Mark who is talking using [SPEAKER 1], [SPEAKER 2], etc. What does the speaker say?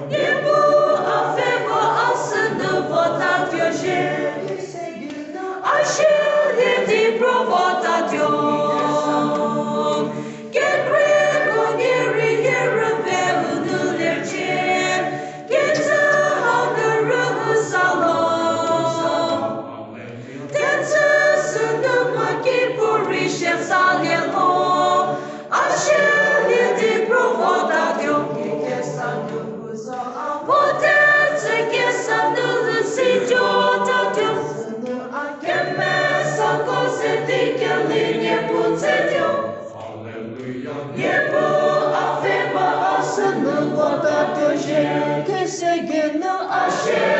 [SPEAKER 1] Hallelujah. Nie było, a chyba, a the bo to się, kiedy it's getting a się.